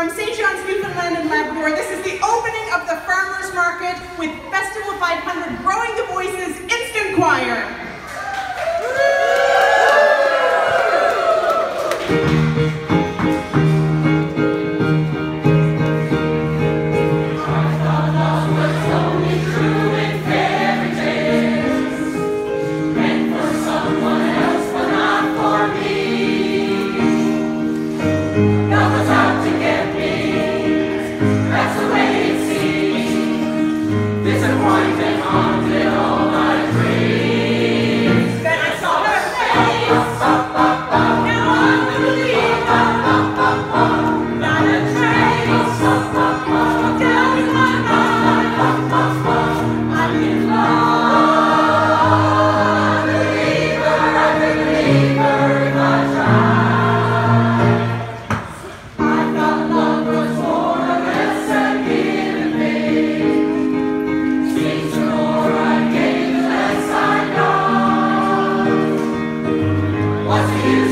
From St. John's, Newfoundland and Labrador, this is the opening of the one day. Thank you.